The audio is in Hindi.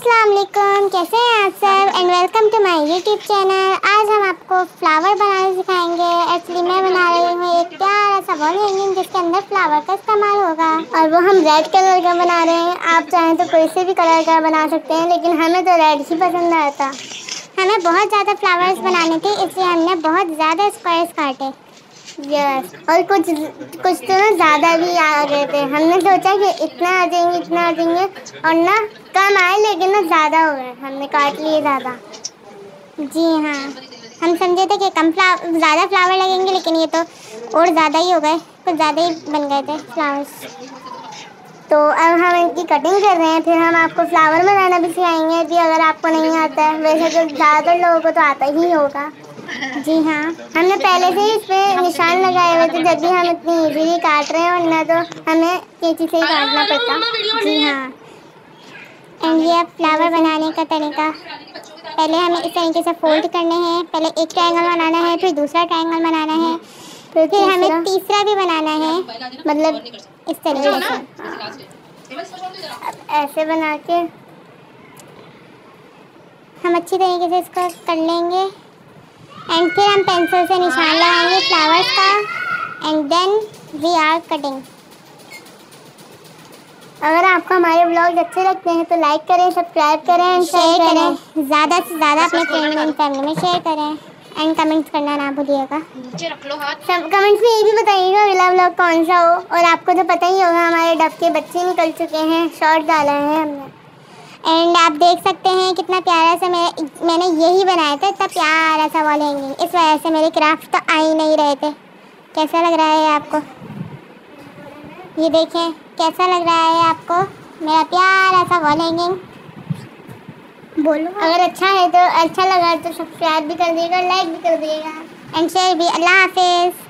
असलम कैसे हैं आप सब? And welcome to my YouTube channel आज हम आपको फ्लावर बनाना सिखाएँगे. एक्चुअली मैं बना रही हूँ एक प्यारा सा बॉल हैंगिंग जिसके अंदर फ्लावर का इस्तेमाल होगा। और वो हम रेड कलर का बना रहे हैं। आप चाहें तो कोई से भी कलर का बना सकते हैं, लेकिन हमें तो रेड ही पसंद आया था हमें बहुत ज़्यादा फ्लावर्स बनाने थे, इसलिए हमने बहुत ज़्यादा स्क्वायर्स काटे। यस और कुछ कुछ तो ना ज़्यादा भी आ गए थे। हमने सोचा कि इतना आ जाएँगे, इतना आ जाएँगे। और ना, कम आए, लेकिन ना ज़्यादा हो गए। हमने काट लिए ज़्यादा। जी हाँ। हम समझे थे कि कम फ्लावर ज़्यादा फ्लावर लगेंगे, लेकिन ये तो और ज़्यादा ही हो गए। कुछ ज़्यादा ही बन गए थे फ्लावर्स। तो अब हम इनकी कटिंग कर रहे हैं फिर हम आपको फ्लावर बनाना भी सिखाएँगे जी अगर आपको नहीं आता है वैसे तो ज़्यादातर लोगों को तो आता ही होगा। जी हाँ हमने पहले से ही इस पर निशान लगाए हुए थे जब भी हम इतनी इजीली काट रहे हैं वरना तो हमें कैंची से ही काटना पड़ता। जी हाँ। एंड ये अब फ्लावर बनाने का तरीका। पहले हमें इस तरीके से फोल्ड करने हैं पहले एक ट्रायंगल बनाना है फिर दूसरा ट्रायंगल बनाना है फिर फिर हमें तीसरा भी बनाना है मतलब इस तरीके से। अब ऐसे बना के हम अच्छी तरीके से इसको कर लेंगे। एंड फिर हम पेंसिल से निशान लगाएँगे फ्लावर्स का। And then we are cutting अगर आपको हमारे ब्लॉग अच्छे लगते हैं तो लाइक करें सब्सक्राइब करें एंड शेयर करें। ज़्यादा से ज़्यादा अपने फ्रेंड एंड फैमिली में शेयर करें। एंड कमेंट्स करना ना भूलिएगा। सब कमेंट्स में ये भी बताइएगा अगला ब्लॉग कौन सा हो? और आपको तो पता ही होगा हमारे डब के बच्चे निकल चुके हैं शॉर्ट डाला है हमने। एंड आप देख सकते हैं कितना प्यारा सा मैं मैंने यही बनाया था इतना प्यारा सा वॉल हैंगिंग इस वजह से मेरे क्राफ्ट तो आ ही नहीं रहे थे। कैसा लग रहा है आपको? ये देखें कैसा लग रहा है आपको? मेरा प्यारा सा वॉल हैंगिंग बोलो। अगर अच्छा है तो अच्छा लगा तो सब्सक्राइब भी कर दिएगा लाइक भी कर दिएगा। एंड शेयर भी। अल्लाह हाफिज़।